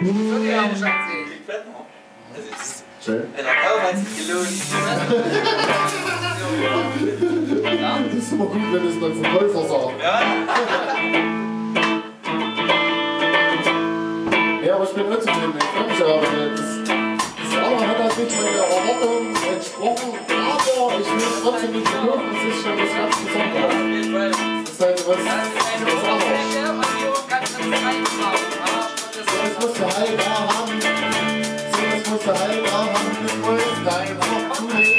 Schön. Das ist immer gut, wenn es beim Verkäufer sagt. Ja, aber ich bin nicht zufrieden. Ich freue mich ja. Das, das Jahr hat halt nicht meiner entsprochen, aber ich will trotzdem nicht verkaufen. Das ist schon was ganz Besonderes. Das ist halt was, was anderes. So, das musst du halt da haben. So,